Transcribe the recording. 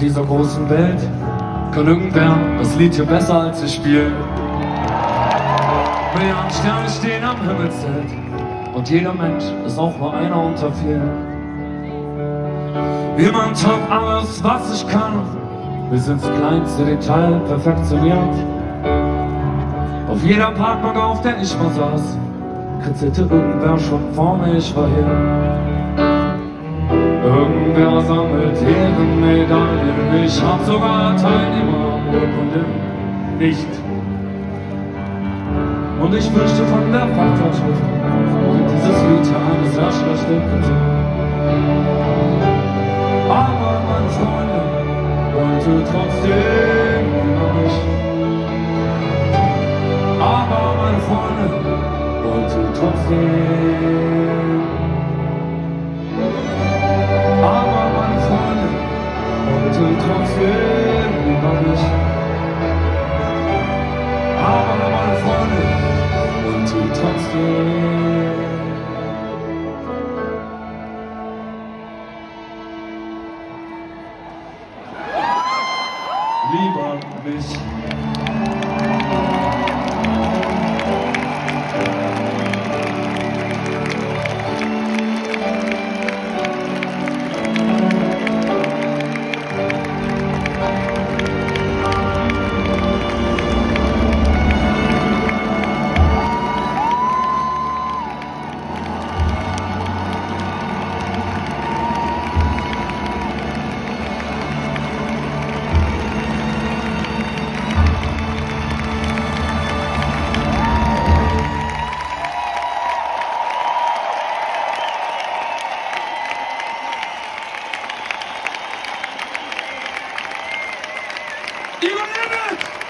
dieser großen Welt kann irgendwer das Lied hier besser als ich spielen. Milliarden Sterne stehen am Himmelszelt und jeder Mensch ist auch nur einer unter vielen. Jemand hat alles, was ich kann, bis ins kleinste Detail perfektioniert. Auf jeder Parkbank, auf der ich mal saß, kritzelte irgendwer schon vor mir, ich war hier. Sogar Teilnehmerurkunden nicht. Und ich fürchte von der Fachzeitschrift wird dieses Lied hier eine sehr schlechte Kritik. Aber meine Freunde wollte trotzdem lieber Miss. ¡Y ganamos!